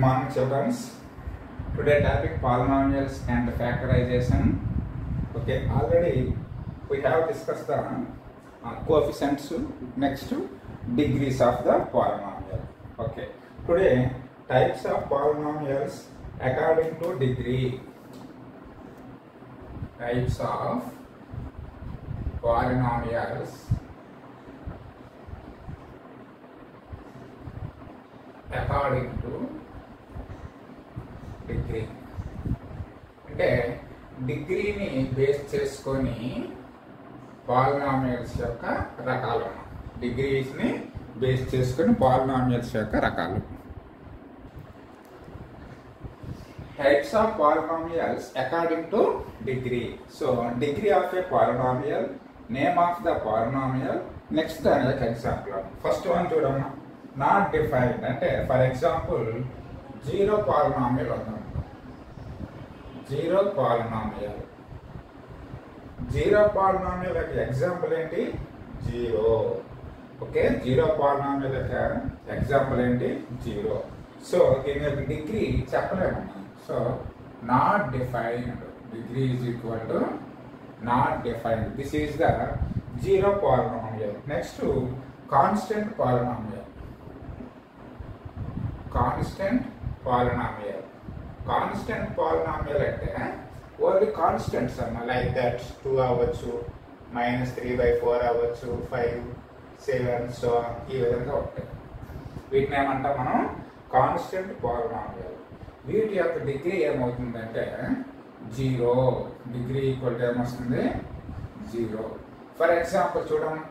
Good morning childrens. Today topic polynomials and factorization. Okay, already we have discussed the uh, coefficients next to degrees of the polynomial. Okay, today types of polynomials according to degree. Types of polynomials according to degree. అంటే డిగ్రీని base చేసుకొని polynomials యొక్క రకాలు. డిగ్రీస్ని base చేసుకొని polynomials యొక్క రకాలు. Types of polynomials according to degree so degree of a polynomial name of the polynomial next దాని యొక్క ఎగ్జాంపుల్ ఫస్ట్ వన్ చూడమ్మా. నాట్ డిఫైన్డ్ అంటే ఫర్ ఎగ్జాంపుల్ జీరో పాలినామియల్ ఉందనుకో జీరో పాలినామియల్ జీరో పాలినామియల్ యొక్క example ఏంటి zero okay zero polynomial యొక్క example ఏంటి zero so దీని యొక్క డిగ్రీ చెప్పలేము so not defined degree is equal to not defined this is the zero polynomial next constant polynomial constant polynomial. Constant polynomial అంటే only constants అమ్మ like that two అవ్వచ్చు minus three by four అవ్వచ్చు five seven so ఈ విధంగా ఉంటాయి. వీటిని ఏమంటాం మనం? Constant polynomial. వీటి యొక్క డిగ్రీ ఏమవుతుందంటే జీరో. డిగ్రీ ఈక్వల్ టు ఏమొస్తుంది? జీరో. ఫర్ ఎగ్జాంపుల్ చూడం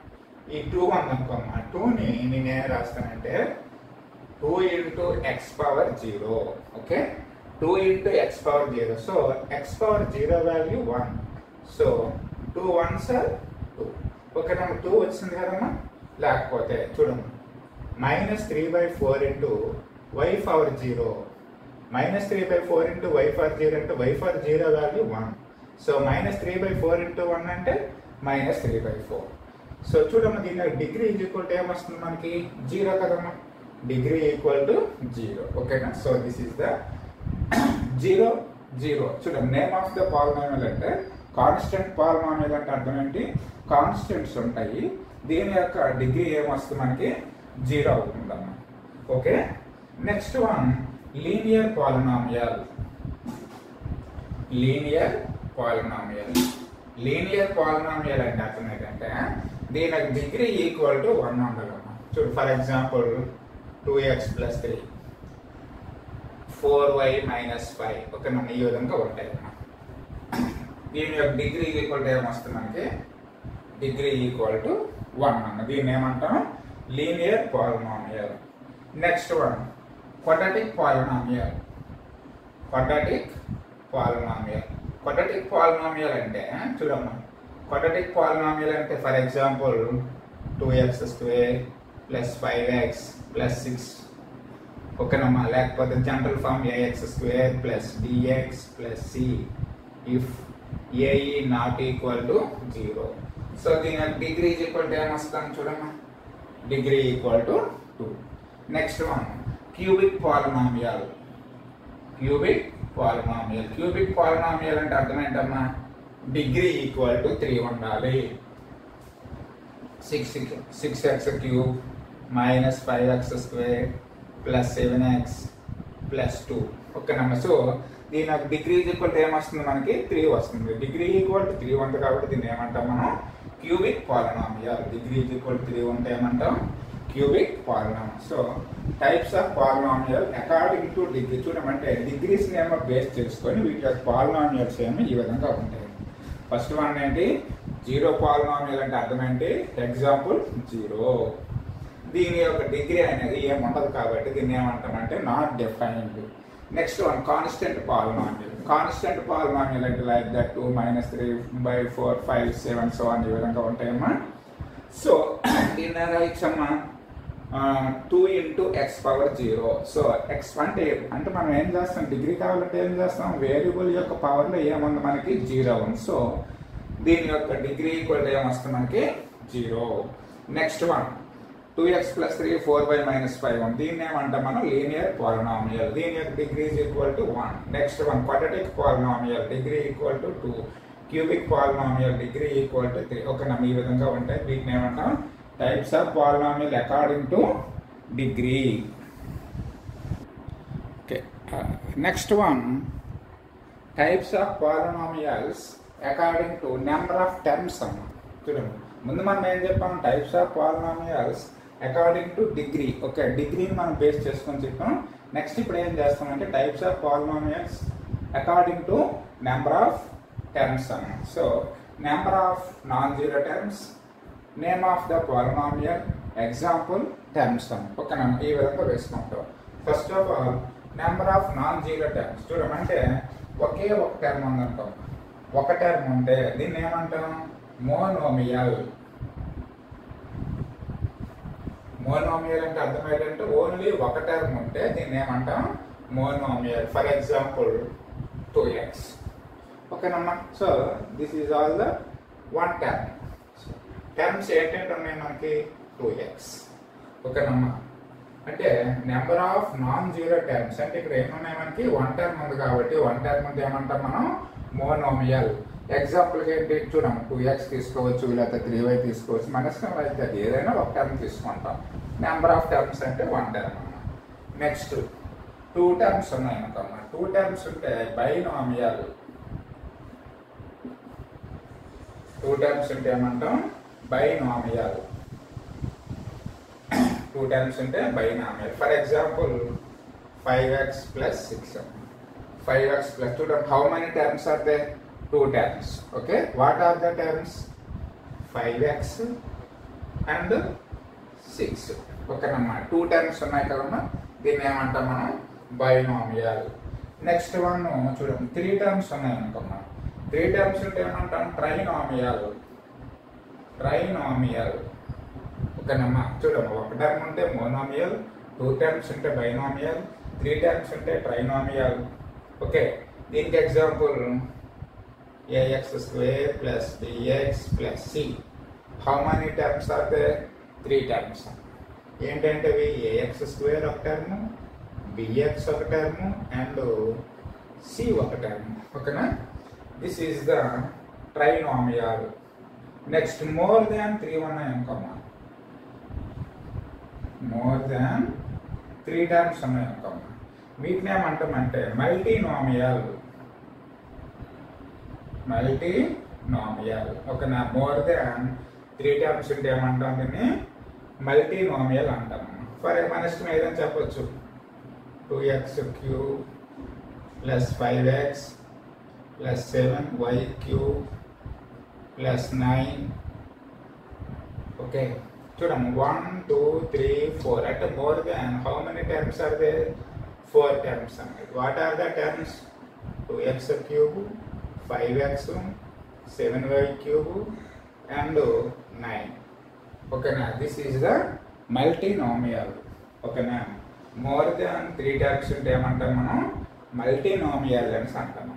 ఈ టూ ఉందనుకోమ్మా. టూని నేనేం రాస్తానంటే two into x power zero. Okay? Two into x power zero. So x power zero value one. So two one sir? Two. Okay నాకు two వచ్చింది కదమ్మా? లేకపోతే చూడమ్మా. Minus three by four into y power zero. Minus three by four into y for zero అంటే y for zero value one. So minus three by four into one అంటే minus three by four. So చూడమ్మా దీని degree is equal to ఏమొస్తుంది మనకి? Zero కదమ్మా. Degree equal to zero. ఓకేనా? So this is the zero zero. చూడండి name of the polynomial అంటే constant polynomial అంటే అర్థం ఏంటి? కాన్స్టెంట్స్ ఉంటాయి. దీని యొక్క డిగ్రీ ఏమొస్తుంది మనకి జీరో అవుతుందమ్మా. Okay? Next one linear polynomial linear polynomial linear polynomial అంటే అర్థం ఏంటంటే దీని డిగ్రీ ఈక్వల్ టు వన్ ఉండాలమ్మా. చూడు for example two x plus three four y five okay మన ఈ విధంగా ఉంటాయి దీని యొక్క డిగ్రీ ఈక్వల్ టు ఏమొస్తుంది మనకి? డిగ్రీ ఈక్వల్ టు వన్ అన్న దీన్ని ఏమంటాం? Linear polynomial. Next one. Quadratic polynomial. Quadratic polynomial. Quadratic polynomial అంటే చూడమ్మా. క్వాడ్రాటిక్ పాలినామియల్ అంటే for example two x square plus five x plus six ఓకేనమ్మా లేకపోతే general form ax square plus bx plus c if a is not equal to zero so దీని degree equal to ఏమొస్తాను చూడమ్మా? Degree equal to two next one cubic polynomial cubic polynomial cubic polynomial అంటే అర్థం ఏంటమ్మా? Degree equal to three ఉండాలి. Six six x cube minus five x square plus seven x plus two ఓకేనమ్మా so దీని degree equal to ఏమొస్తుంది మనకి? Three వస్తుంది. Degree equal to three ఉంది కాబట్టి దీన్ని ఏమంటాం మనం? Cubic polynomial degree equal to three ఉంటే ఏమంటాం? Cubic polynomial so types of polynomial according to degree చూడమంటే డిగ్రీస్ని ఏమో బేస్ చేసుకొని వీటి యొక్క పాలనామియల్స్ ఏమో ఈ విధంగా ఉంటాయి. ఫస్ట్ వన్ ఏంటి? జీరో పాలనామియల్ అంటే అర్థం ఏంటి? ఎగ్జాంపుల్ జీరో దీని యొక్క డిగ్రీ అనేది ఏం ఉండదు కాబట్టి దీన్ని ఏమంటామంటే not defined. Next one constant polynomial. Constant polynomial అంటే like that two minus three by four five seven so అని ఈ విధంగా ఉంటాయమ్మా. సో దీన్ని రాయచ్చమ్మా two into x power zero so x అంటే అంటే మనం ఏం చేస్తాం? డిగ్రీ కావాలంటే ఏం చేస్తాం? వేరియబుల్ యొక్క పవర్లో ఏముంది మనకి? జీరో ఉంది సో దీని యొక్క డిగ్రీ ఈక్వల్ ఏమొస్తుంది మనకి? Zero next one two x plus three four by minus five one దీన్ని ఏమంటాం మనం? లీనియర్ పాలినామియల్ దీని యొక్క degree is equal to one next one quadratic polynomial degree equal to two cubic polynomial degree equal to three ఒక ఈ విధంగా ఉంటాయి. వీటిని ఏమంటాం? Types of polynomial according to degree okay next one types of polynomials according to number of terms అన్నమాట చూడండి. ముందు మనం ఏం చెప్పాం? Types of polynomials according to degree okay డిగ్రీని మనం బేస్ చేసుకొని చెప్పాం. నెక్స్ట్ ఇప్పుడు ఏం చేస్తామంటే types of polynomials according to number of terms అన్న. So number of non zero terms name of the polynomial example terms అని ఓకే ఈ విధంగా వేసుకుంటాం. First of all number of non zero terms చూడమంటే ఒకే ఒక టర్మ్ ఉందనుకోం ఒక టర్మ్ ఉంటే దీన్ని ఏమంటాం? మోనోమియల్ మోనోమియల్ అంటే అర్థం ఏంటంటే ఓన్లీ ఒక టర్మ్ ఉంటే దీన్ని ఏమంటాం? Monomial for example two x ఓకేనమ్మా so this is all the one term terms ఏంటంటే ఉన్నాయి మనకి? టూ ఎక్స్ ఓకేనమ్మా అంటే number of non zero terms అంటే ఇక్కడ ఏమున్నాయి మనకి? వన్ టర్మ్ ఉంది కాబట్టి వన్ టర్మ్ ఉంది ఏమంటాం మనం? మోనోమియల్ ఎగ్జాంపుల్కి ఏంటి? చూడము టూ ఎక్స్ తీసుకోవచ్చు లేకపోతే త్రీ వై తీసుకోవచ్చు. మన ఇష్టం అయితే అది ఏదైనా ఒక టర్మ్ తీసుకుంటాం. నెంబర్ ఆఫ్ టర్మ్స్ అంటే one term next two terms ఉన్నాయి అనుకమ్మా టూ టర్మ్స్ ఉంటే బైనామియాలు టూ టర్మ్స్ ఉంటే ఏమంటాం? బైనామియాలు టూ టర్మ్స్ ఉంటే binomial for example five x plus six five x plus two term how many terms are they two terms okay what are the terms five x and six ఓకేనమ్మా? Two terms ఉన్నాయి కదమ్మా? దీన్ని ఏమంటాం మనం? Binomial next one చూడండి. Three terms ఉన్నాయి three terms ఉంటే ఏమంటాం? ట్రైనామియల్ ట్రైనామియల్ ఓకేనమ్మా? చూడమ్మా. ఒక టర్మ్ ఉంటే మోనామియల్ టూ టర్మ్స్ ఉంటే బైనామియల్ త్రీ టర్మ్స్ ఉంటే ట్రైనామియల్ ఓకే? దీనికి example a x square plus bx plus C how many terms are there? Three terms. ఏంటంటే ఇవి ఏఎక్స్ స్క్వేర్ ఒక టర్ము బిఎక్స్ ఒక టర్ము అండ్ సి ఒక term ఓకేనా? This is the trinomial next more than three one అనుకోమ్మా more than three terms ఉన్నాయి అనుకోమా వీటిని ఏమంటామంటే మల్టీనామియల్ మల్టీ నామియల్ ఒక నా మోర్ దాన్ త్రీ టర్మ్స్ ఉంటే ఏమంటాం దీన్ని? మల్టీ నామియల్ అంటాం. ఫర్ మన ఇష్టం ఏదైనా చెప్పొచ్చు. Two x cube plus five x plus seven y cube plus nine okay చూడండి వన్ టూ త్రీ ఫోర్ అంటే more than how many terms are they four terms అన్నది what are the terms two x cube five x seven y cube and nine ఓకేనా this is the multinomial ఓకేనా more than three terms ఉంటే ఏమంటాం మనం? Multinomial అని అంటాము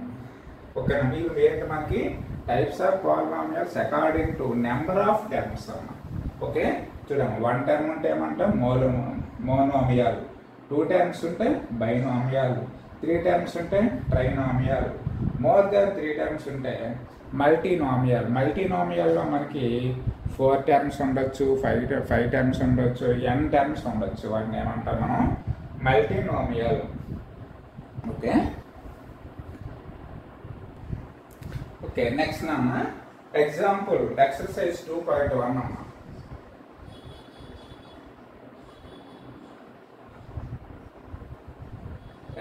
ఓకేనా మీకు ఏంటి మనకి? Types of polynomials according to number of terms అన్నమాట ఓకే చూడండి వన్ టర్మ్ ఉంటే ఏమంటాం? మోలో మోనోమియాలు టూ టర్మ్స్ ఉంటే బైనోమియాలు త్రీ టర్మ్స్ ఉంటే trinomial more than three terms ఉంటే మల్టీనామియల్ మల్టీనామియల్లో మనకి ఫోర్ టర్మ్స్ ఉండొచ్చు ఫైవ్ ఫైవ్ టర్మ్స్ ఉండొచ్చు ఎన్ టర్మ్స్ ఉండొచ్చు. వాటిని ఏమంటాం మనం? మల్టీనామియల్ ఓకే ఓకే నెక్స్ట్ అమ్మ example exercise two point one అమ్మ.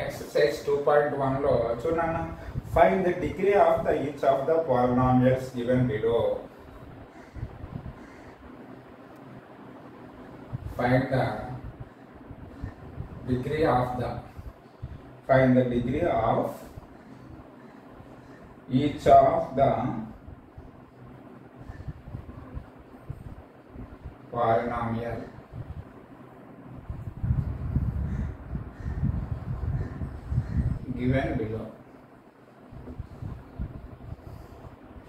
ఎక్సర్సైజ్ టూ పాయింట్ వన్లో చూడన్నా Find the degree of the each of the polynomials given below. Find the degree of the find the degree of each of the polynomial given below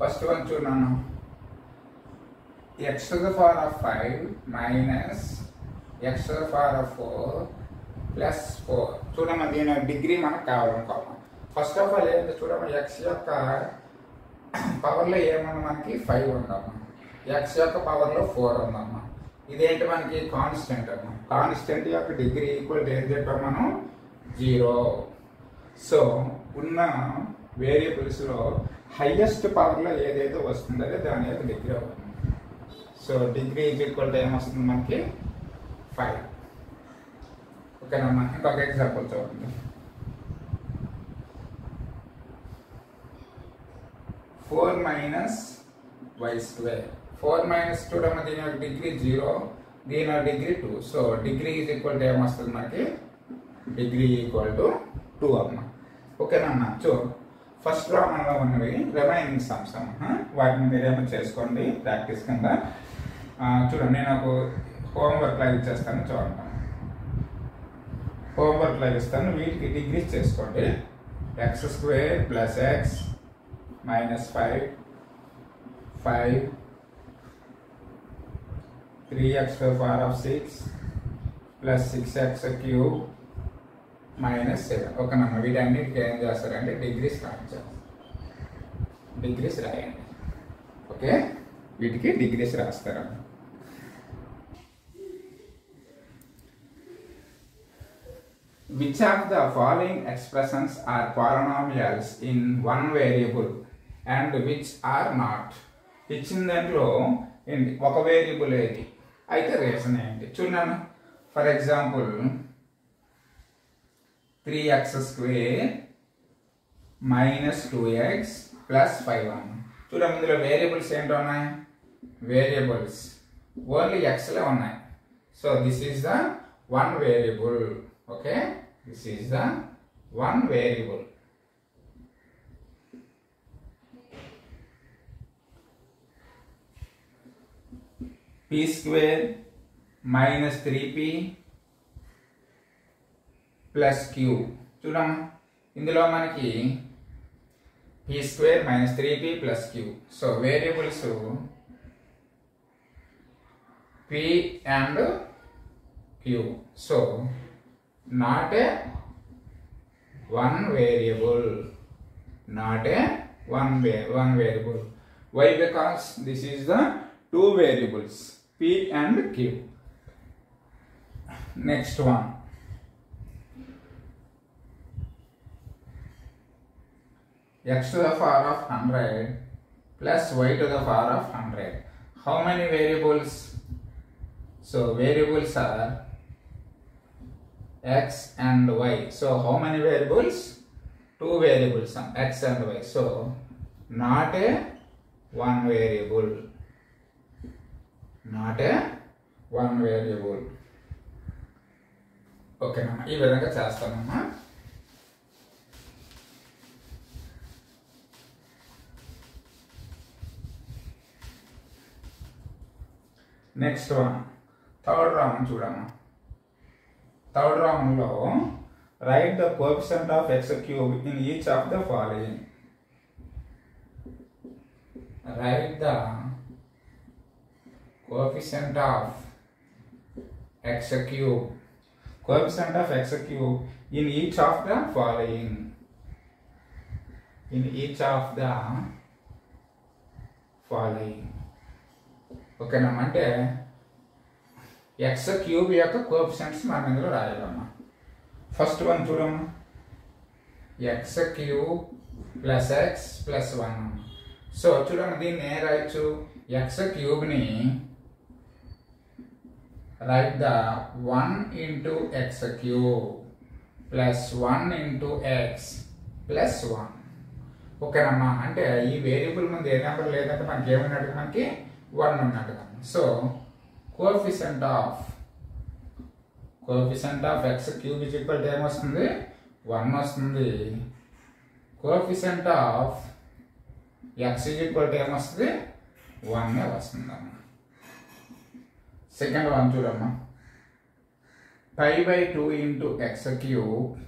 first one చూడన్నా x to the power of 5 minus x to the power of four plus four చూడమ్మా దీని degree మనకు కావాలనుకోమా first of all ఏంటంటే చూడమ్మా X యొక్క పవర్లో ఏమన్నా మనకి? ఫైవ్ ఉందమ్మా. ఎక్స్ యొక్క పవర్లో ఫోర్ ఉందమ్మా. ఇదేంటి మనకి? కాన్స్టెంట్ అమ్మా. కాన్స్టెంట్ యొక్క డిగ్రీ ఈక్వల్ ఏం చెప్పాం మనం? జీరో సో ఉన్న వేరియబుల్స్లో హయ్యెస్ట్ పవర్లో ఏదైతే వస్తుందో దాని యొక్క డిగ్రీ అవుతుంది. So degree is equal to ఏమొస్తుంది మనకి? ఫైవ్ ఓకేనమ్మా ఇంకొక ఎగ్జాంపుల్ చూడండి four minus y square four minus two అమ్మ దీని యొక్క డిగ్రీ జీరో దీని యొక్క degree two so degree is equal to ఏమొస్తుంది మనకి? డిగ్రీ ఈక్వల్ టు టూ అమ్మ. ఓకేనమ్మా చూ ఫస్ట్ రామంలో ఉన్నవి రిమైనింగ్ సమ్స్ వాటిని మీరేమో చేసుకోండి ప్రాక్టీస్ కింద. చూడండి నేను ఒక హోంవర్క్ లాగా ఇచ్చేస్తాను చూడండి. హోంవర్క్ లాగా ఇస్తాను వీటికి డిగ్రీస్ చేసుకోండి. X square plus x minus five five three x power of six plus six x cube minus seven okay నమ్మ వీటన్నిటికి ఏం చేస్తారంటే డిగ్రీస్ రాయించాలి డిగ్రీస్ రాయండి ఓకే వీటికి డిగ్రీస్ రాస్తారా. Which of the following expressions are polynomials in one variable and which are not? ఇచ్చిన దాంట్లో ఏంటి? ఒక వేరియబుల్ ఏది? అయితే రీజన్ ఏంటి? చూడండి. For example three x square minus two x plus five one చూడండి ఇందులో వేరియబుల్స్ ఏంటో ఉన్నాయి వేరియబుల్స్ ఓన్లీ ఎక్స్లే ఉన్నాయి so this is the one variable okay this is the one variable p square minus three p plus q చూడమ్మా. ఇందులో మనకి p square minus three p plus q so variables p and q so not a one variable not a one way one variable y because this is the two variables P and Q next one x to the power of 100 plus y to the power of 100. How many variables? So variables are x and y. So how many variables? Two variables, x and y. So not a one variable. Not a one variable. ఓకేనమ్మా ఈ విధంగా చేస్తానమ్మా next one third round చూడమ్మా third రౌండ్లో write the coefficient of x cube in each of the following write the coefficient of x cube coefficient of x cube in each of the following in each of the following ఓకేనమ్మా అంటే x cube యొక్క coefficients మనం ఇందులో రాయాలమ్మా first one చూడమ్మా. X cube plus x plus one so చూడమ్మా దీన్ని ఏ రాయొచ్చు? X క్యూబ్ని right the one into x cube plus one into x plus one ఓకేనమ్మా? అంటే ఈ వేరియబుల్ ముందు ఏ నెంబర్ లేదంటే మనకి ఏమన్నట్టు మనకి వన్ ఉన్నట్టుగా so coefficient of coefficient of x cube is equal to ఏమొస్తుంది వన్ వస్తుంది coefficient of x is equal to ఏమొస్తుంది వన్ వస్తుంది అమ్మా. సెకండ్ వన్ చూడమ్మా. Pi by two into x cube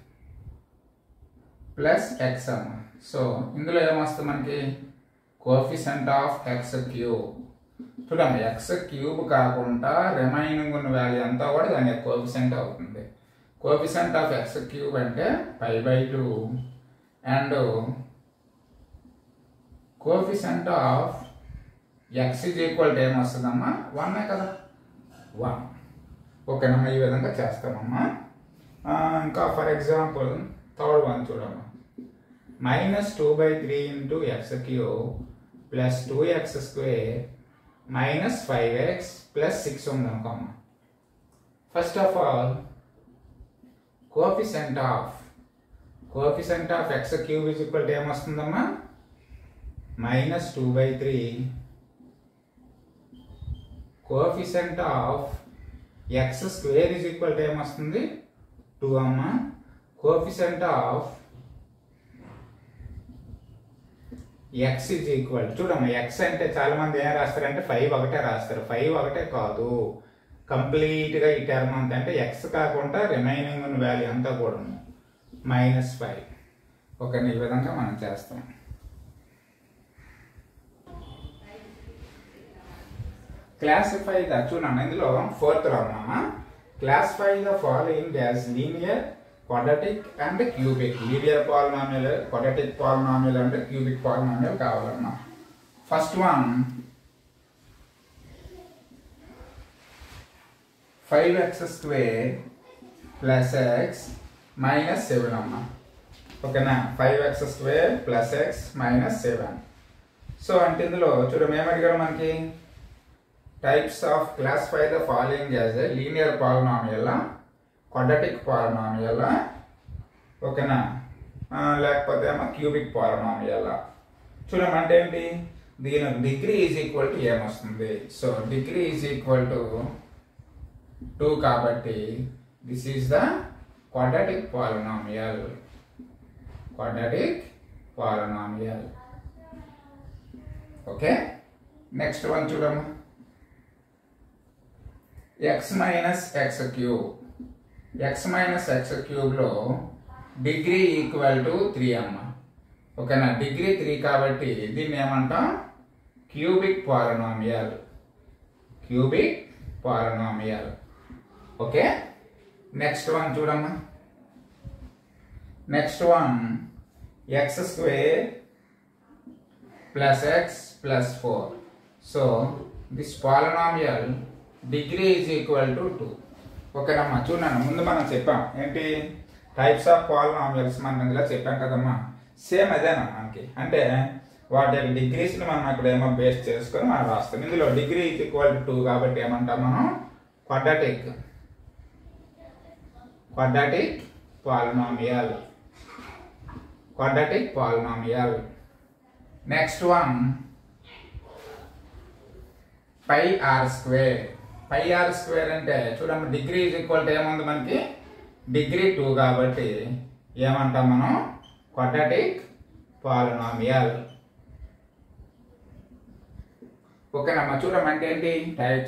plus x అమ్మా. సో ఇందులో ఏమొస్తుంది మనకి? కోఫిసెంట్ ఆఫ్ ఎక్స్ క్యూబ్ చూడండి ఎక్స్ క్యూబ్ కాకుండా రిమైనింగ్ ఉన్న వాల్యూ అంతా కూడా దాని యొక్క కోఫిసెంట్ అవుతుంది. కోఫిసెంట్ ఆఫ్ ఎక్స్ క్యూబ్ అంటే five by two and coefficient of x is equal to ఏమొస్తుందమ్మా వన్నే కదా? వన్ ఓకేనమ్మా ఈ విధంగా చేస్తామమ్మా. ఇంకా ఫర్ ఎగ్జాంపుల్ థర్డ్ వన్ చూడమ్మా. Minus two by three into x cube plus two x square minus five x plus six ఉందనుకోమ్మా first of all coefficient of coefficient of x cube is equal to ఏమొస్తుందమ్మా minus two by three coefficient of x square is equal to ఏమొస్తుంది two అమ్మ. Coefficient of x is equal చూడమ్మా x అంటే చాలా మంది ఏం రాస్తారంటే five ఒకటే రాస్తారు. Five ఒకటే కాదు. కంప్లీట్గా ఈ టర్మ్ అంతా అంటే ఎక్స్ కాకుండా రిమైనింగ్ ఉన్న వాల్యూ అంతా కూడా మైనస్ ఫైవ్ ఒక ఈ విధంగా మనం చేస్తాం. క్లాసిఫై ద చూడండి ఇందులో fourth Rama classify the following as linear quadratic and cubic linear polynomial quadratic polynomial అంటే క్యూబిక్ పాలినామియల్ కావాలన్నా first one five x square plus x minus seven అమ్మా. ఓకేనా five x square plus x minus seven so అంటే ఇందులో చూడడం ఏమడిగాడు మనకి types of classify the following as a linear polynomial quadratic polynomial ఓకేనా? లేకపోతే ఏమో క్యూబిక్ పాలినామియల్ చూడడం అంటే ఏంటి? దీని డిగ్రీ ఈజ్ ఈక్వల్ టు ఏమొస్తుంది so degree is equal to two కాబట్టి this is the quadratic polynomial quadratic polynomial okay next one చూడమ్మా x minus x cube x minus X క్యూబ్లో డిగ్రీ ఈక్వల్ టు త్రీ అమ్మ. ఓకేనా? Degree three కాబట్టి దీన్ని ఏమంటాం? Cubic polynomial cubic polynomial okay? Next one చూడమ్మా. Next one x square plus x plus four so this polynomial degree is equal to two ఓకేనమ్మా చూడండి ముందు మనం చెప్పాం. ఏంటి? టైప్స్ ఆఫ్ పాలినామియల్స్ మనం ఇందులో చెప్పాం కదమ్మా. సేమ్ అదేనా మనకి. అంటే వాటి యొక్క డిగ్రీస్ని మనం అక్కడ ఏమో బేస్ చేసుకొని మనం రాస్తాం. ఇందులో degree is equal to two కాబట్టి ఏమంటాం మనం? Quadratic quadratic polynomial quadratic polynomial next one pi r square pi r square అంటే చూడమ్మ డిగ్రీ ఈజ్ ఈక్వల్ టు ఏముంది మనకి? డిగ్రీ టూ కాబట్టి ఏమంటాం మనం? క్వాడ్రాటిక్ పాలినామియల్ ఓకేనమ్మా చూడమ్మ అంటే ఏంటి?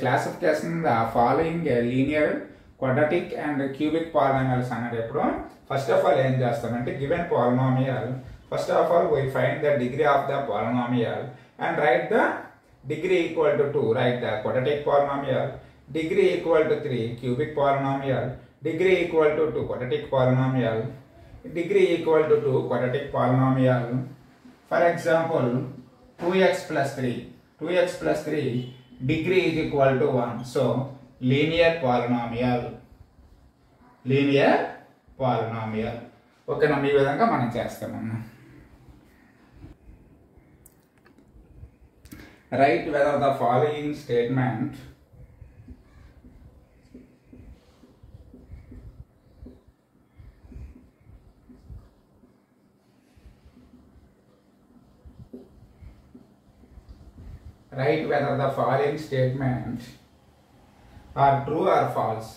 Classification the following linear quadratic and cubic polynomials అనేటప్పుడు ఎప్పుడు? ఫస్ట్ ఆఫ్ ఆల్ ఏం చేస్తామంటే given polynomial first of all why find the degree of the polynomial and write the degree equal to 2 write the quadratic polynomial. Degree equal to 3 cubic polynomial degree equal to 2 quadratic polynomial degree equal to 2 quadratic polynomial for example 2x plus 3 2x plus 3 degree is equal to 1 so linear polynomial linear polynomial okay నమ్మ ఈ విధంగా మనం చేస్తామన్నా write whether the following statement write whether the following statement are true or false.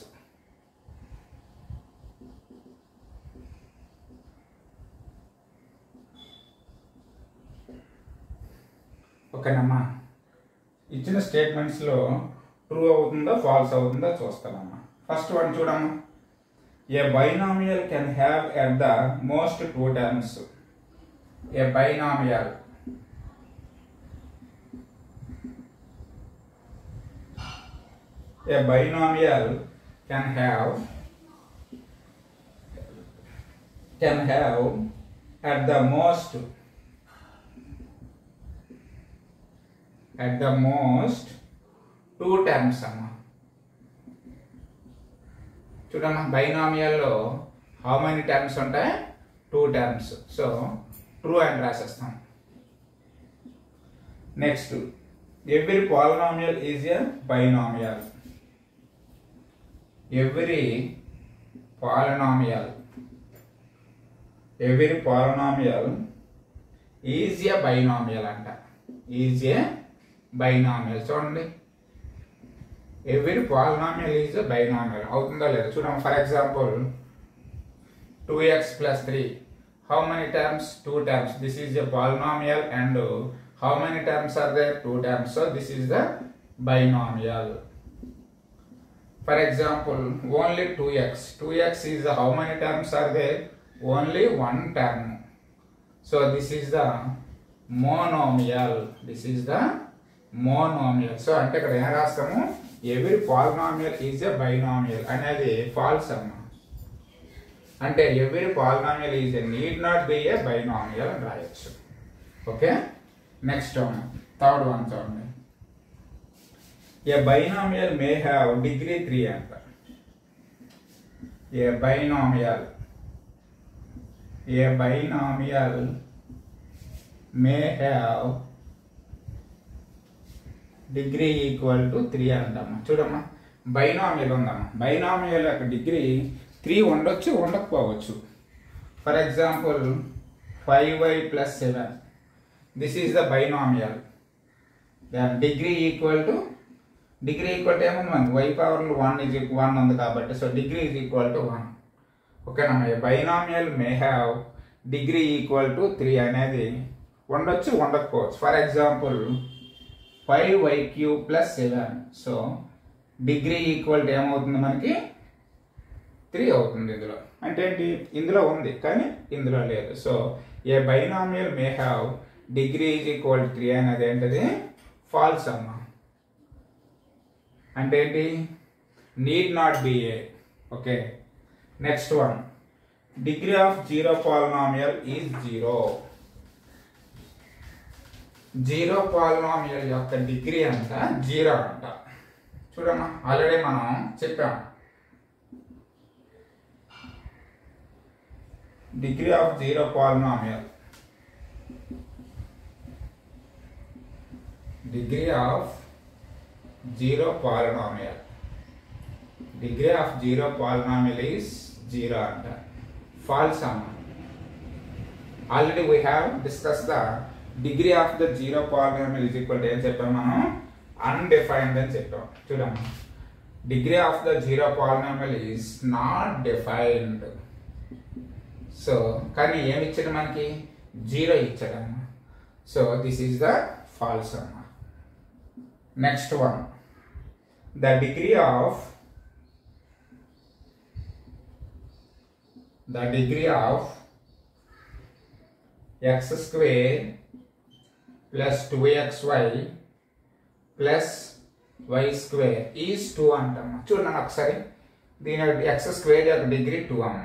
ఓకేనమ్మా. ఇచ్చిన స్టేట్మెంట్స్లో true అవుతుందా falls అవుతుందా చూస్తానమ్మా. First one చూడమ్మా. A binomial can have at the most two terms a binomial a binomial can have can have at the most at the most two terms అమ్మా చూడమ్మా బైనామియల్లో how many terms ఉంటాయి? Two terms so true అని రాసేస్తాం. Next every polynomial is a binomial every polynomial? Every polynomial? Is a binomial అంట is a binomial. చూడండి. Every polynomial is a binomial? అవుతుందా లేదా? చూడండి. For example two x plus three how many terms two terms this is a polynomial and how many terms are there two terms so this is the binomial for example only two x two x is how many terms are there only one term so this is the monomial this is the monomial so అంటే ఇక్కడ ఏం రాస్తాము? Every polynomial is a binomial అనేది false అమ్మ. అంటే ఎవరి polynomial is a need not be a binomial అని రాయొచ్చు. ఓకే నెక్స్ట్ థర్డ్ వన్ చూడండి. A binomial may have degree three అంట a binomial a binomial may have degree equal to three అంటమ్మా చూడమ్మా binomial ఉందమ్మా బైనామియల్ యొక్క డిగ్రీ త్రీ ఉండొచ్చు ఉండకపోవచ్చు for example five y plus seven this is the binomial దాని degree equal to degree equal to ఏమో మనకి? Y power one is one ఉంది కాబట్టి so degree is equal to one ఓకేనా? Binomial may have degree equal to three అనేది ఉండొచ్చు ఉండకపోవచ్చు. For example five y cube plus seven so degree equal to ఏమవుతుంది మనకి? త్రీ అవుతుంది ఇందులో. అంటే ఏంటి? ఇందులో ఉంది కానీ ఇందులో లేదు. So a binomial may have degree is equal three అనేది ఏంటది? ఫాల్స్ అమ్మా. అంటే ఏంటి need not be a okay next one degree of zero polynomial is zero zero polynomial యొక్క డిగ్రీ అంట జీరో అంట. చూడమ్మా ఆల్రెడీ మనం చెప్పాం. Degree of zero polynomial degree of zero polynomial. Degree of zero polynomial is zero అంట. False అమ్మ. Already we have discuss the degree of the zero polynomial is equal to ఏం చెప్పాం మనం? అన్డిఫైన్డ్ అని చెప్పాం. చూడమ్మా. Degree of the zero polynomial is not defined. So కానీ ఏమి ఇచ్చాడు మనకి? Zero ఇచ్చాడమ్మ. So this is the false అమ్మ. Next one the degree of the degree of x square plus 2xy plus y square is 2 అంటమ్మా చూడండి ఒకసారి. దీని x square యొక్క డిగ్రీ టూ అమ్మ.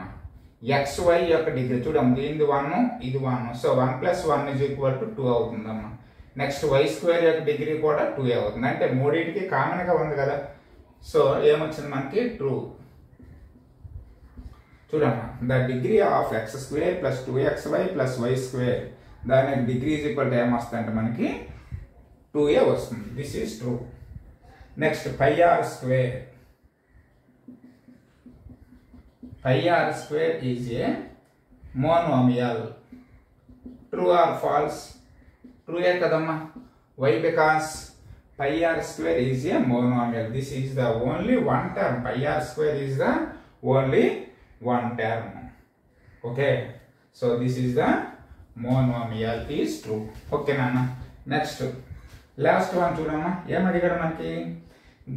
ఎక్స్ వై యొక్క డిగ్రీ చూడమ్మ దీనిది వన్ ఇది one so one plus one is equal to two అవుతుందమ్మా. నెక్స్ట్ వై స్క్వేర్ యొక్క డిగ్రీ కూడా టూ ఏ అవుతుంది. అంటే మూడింటికి కామన్గా ఉంది కదా. సో ఏమొచ్చింది మనకి? ట్రూ చూడమ్మా the degree of x square plus two x y plus y square దాని డిగ్రీ ఈజ్ ఈక్వల్ టు ఏమొస్తుంది అంటే మనకి? టూ ఏ వస్తుంది. This is true next pi r square pi r square is a monomial true or false true కదమ్మా why because pi r square is a monomial this is the only one term pi r square is the only one term okay so this is the monomial is true okay నాన్న next last one చూడమ్మా. ఏం అడిగాడు మనకి?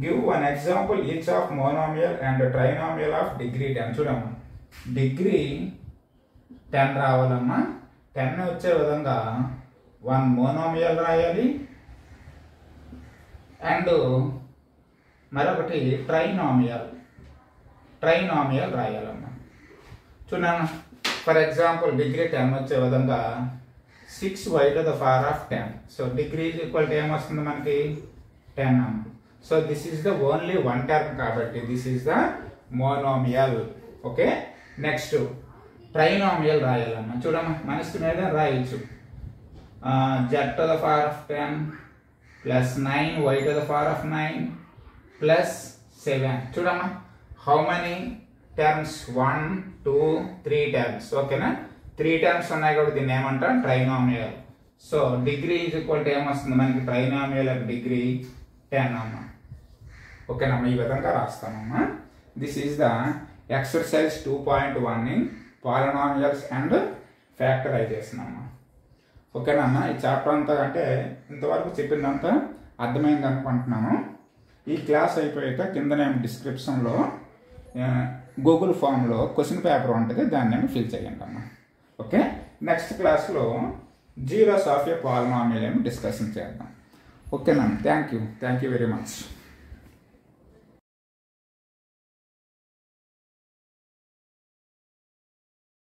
Give one example each of monomial and trinomial of degree ten చూడమ్మా. Degree ten రావాలమ్మా. Ten వచ్చే విధంగా one monomial రాయాలి. అండ్ మరొకటి ట్రైనామియల్ ట్రైనామియల్ రాయాలమ్మా. చూడండి ఫర్ ఎగ్జాంపుల్ డిగ్రీ టెన్ వచ్చే విధంగా six y to the power of ten so degree equal to ఏమొస్తుంది మనకి? టెన్ అమ్మ. So this is the only one term కాబట్టి this is the monomial okay next trinomial రాయాలమ్మా. చూడమ్మా మనసు మీద రాయొచ్చు. Z to the power of ten plus nine y to the power of nine plus seven చూడమ్మా. How many terms one two three terms ఓకేనా three terms ఉన్నాయి కాబట్టి దీన్ని ఏమంటాం? Trinomial so degree is equal to ఏమొస్తుంది? మనకి trinomial degree ten అమ్మ. ఓకేనమ్మా ఈ విధంగా రాస్తామమ్మా. This is the exercise two point one in polynomials and factorization అమ్మా. ఓకేనా అన్న ఈ చాప్టర్ అంతా అంటే ఇంతవరకు చెప్పిందంతా అర్థమైంది అనుకుంటున్నాను. ఈ క్లాస్ అయిపోయాక కింద నేను డిస్క్రిప్షన్లో గూగుల్ ఫామ్లో క్వశ్చన్ పేపర్ ఉంటుంది దాన్ని నేను ఫిల్ చేయండి అన్న ఓకే? నెక్స్ట్ క్లాస్లో జీరోస్ ఆఫ్ ఏ పాలనామియల్ ఏమి డిస్కషన్ చేద్దాం. ఓకేనా thank you thank you very much